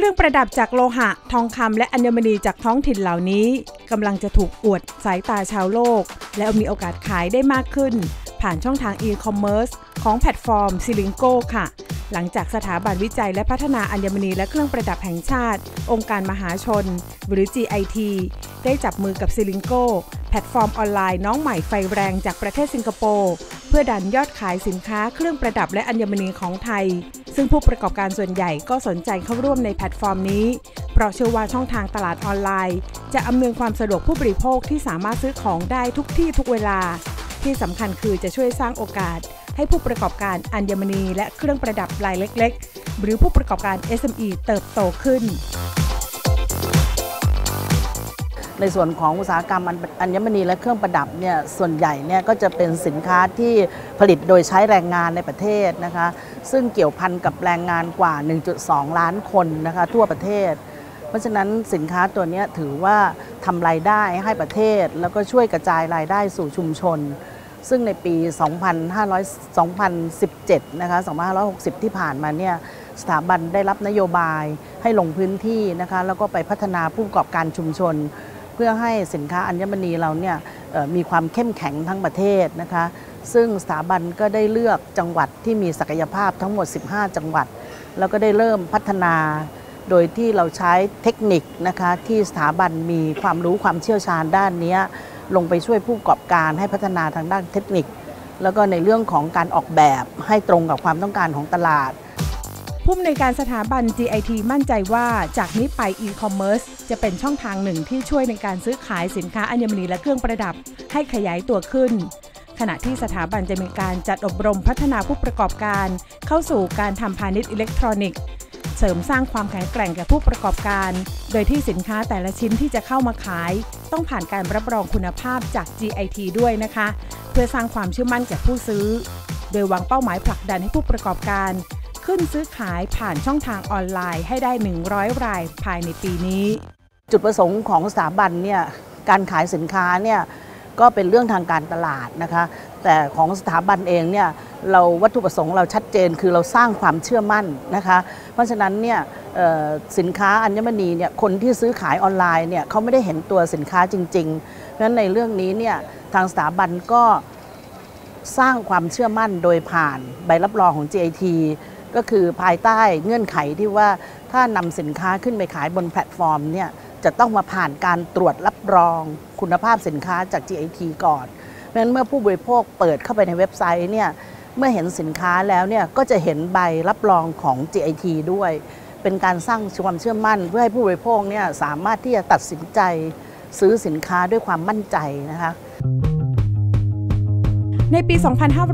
ครื่องประดับจากโลหะ ทองคำและอัญมณีจากท้องถิ่นเหล่านี้กำลังจะถูกอวดสายตาชาวโลก และมีโอกาสขายได้มากขึ้น ผ่านช่องทางอีคอมเมิร์ซของแพลตฟอร์ม Zilingo ค่ะ หลังจากสถาบันวิจัยและพัฒนาอัญมณีและเครื่องประดับแห่งชาติ องค์การมหาชน หรือ GIT ได้จับมือกับ Zilingo แพลตฟอร์มออนไลน์น้องใหม่ไฟแรงจากประเทศสิงคโปร์ เพื่อดันยอดขายสินค้าเครื่องประดับและอัญมณีของไทย ซึ่งผู้ประกอบการส่วนใหญ่ก็สนใจเข้าร่วมในแพลตฟอร์มนี้ เพราะเชื่อว่าช่องทางตลาดออนไลน์ จะอำนวยความสะดวกผู้บริโภคที่สามารถซื้อของได้ทุกที่ทุกเวลา ที่สำคัญคือจะช่วยสร้างโอกาส ให้ผู้ประกอบการอัญมณีและเครื่องประดับรายเล็ก ๆ หรือผู้ประกอบการ SME เติบโตขึ้น ในส่วนของอุตสาหกรรมอัญมณีและเครื่องประดับเนี่ยส่วนใหญ่เนี่ยก็จะเป็นสินค้าที่ผลิตโดยใช้แรงงานในประเทศนะคะซึ่งเกี่ยวพันกับแรงงานกว่า 1.2 ล้านคนนะคะทั่วประเทศ เพราะฉะนั้นสินค้าตัวนี้ถือว่าทำรายได้ให้ประเทศ แล้วก็ช่วยกระจายรายได้สู่ชุมชน ซึ่งในปี 2500 2017 นะคะ 2560 ที่ผ่านมาเนี่ยสถาบันได้รับนโยบายให้ลงพื้นที่นะคะแล้วก็ไปพัฒนาผู้ประกอบการชุมชน พื่อให้สินค้าอัญมณีเราเนี่ยมีความเข้มแข็งทั้งประเทศนะคะ ซึ่งสถาบันก็ได้เลือกจังหวัดที่มีศักยภาพทั้งหมด 15 จังหวัด แล้วก็ได้เริ่มพัฒนา โดยที่เราใช้เทคนิคนะคะที่สถาบันมีความรู้ความเชี่ยวชาญด้านนี้ลงไปช่วยผู้ประกอบการให้พัฒนาทางด้านเทคนิค แล้วก็ในเรื่องของการออกแบบให้ตรงกับความต้องการของตลาด ผู้อำนวยการสถาบัน GIT มั่นใจว่าจากนี้ไปอีคอมเมิร์ซจะเป็นช่องทางหนึ่งที่ช่วยในการซื้อขายสินค้าอัญมณีและเครื่องประดับ ให้ขยายตัวขึ้น ขณะที่สถาบันจะมีการจัดอบรมพัฒนาผู้ประกอบการ เข้าสู่การทำพาณิชย์อิเล็กทรอนิกส์เสริมสร้างความแข็งแกร่งแก่ผู้ประกอบการ โดยที่สินค้าแต่ละชิ้นที่จะเข้ามาขาย ต้องผ่านการรับรองคุณภาพจาก GIT ด้วยนะคะ เพื่อสร้างความเชื่อมั่นแก่ผู้ซื้อ โดยวางเป้าหมายผลักดันให้ผู้ประกอบการ ขึ้นซื้อขายผ่านช่องทางออนไลน์ให้ได้ 100 รายภายในปีนี้ จุดประสงค์ของสถาบันเนี่ยการขายสินค้าเนี่ยก็เป็นเรื่องทางการตลาดนะคะ แต่ของสถาบันเองเนี่ยเราวัตถุประสงค์เราชัดเจนคือเราสร้างความเชื่อมั่นนะคะ เพราะฉะนั้นเนี่ยสินค้าอัญมณีเนี่ยคนที่ซื้อขายออนไลน์เนี่ยเขาไม่ได้เห็นตัวสินค้าจริง ๆ เพราะฉะนั้นในเรื่องนี้เนี่ยทางสถาบันก็สร้างความเชื่อมั่นโดยผ่านใบรับรองของ GIT ก็คือภายใต้เงื่อนไขที่ว่าถ้านำสินค้าขึ้นไปขายบนแพลตฟอร์มเนี่ยจะต้องมาผ่านการตรวจรับรองคุณภาพสินค้าจาก GIT ก่อนเพราะฉะนั้นเมื่อผู้บริโภคเปิดเข้าไปในเว็บไซต์เนี่ยเมื่อเห็นสินค้าแล้วเนี่ยก็จะเห็นใบรับรองของ GIT ด้วย เป็นการสร้างความเชื่อมั่น เพื่อให้ผู้บริโภคเนี่ยสามารถที่จะตัดสินใจซื้อสินค้าด้วยความมั่นใจนะคะ ในปี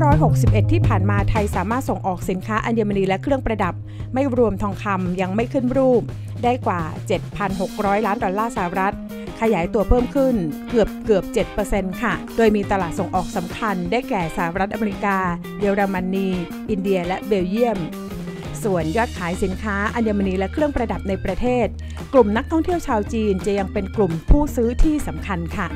2561 ที่ผ่านมาไทยสามารถส่งออกสินค้าอัญมณีและเครื่องประดับ ไม่รวมทองคำยังไม่ขึ้นรูป ได้กว่า 7,600 ล้านดอลลาร์สหรัฐ ขยายตัวเพิ่มขึ้นเกือบเกือบ 7%ค่ะ โดยมีตลาดส่งออกสำคัญ ได้แก่สหรัฐอเมริกา เยอรมนี อินเดีย และเบลเยียม ส่วนยอดขายสินค้าอัญมณีและเครื่องประดับในประเทศ กลุ่มนักท่องเที่ยวชาวจีนจะยังเป็นกลุ่มผู้ซื้อที่สำคัญค่ะ